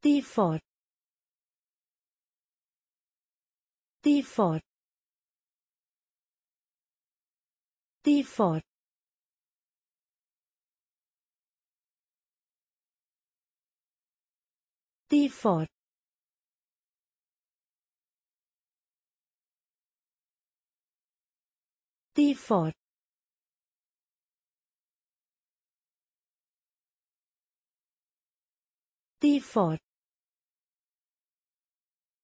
Default. Default. Default. Default. Default. Default.